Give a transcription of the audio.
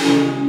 you.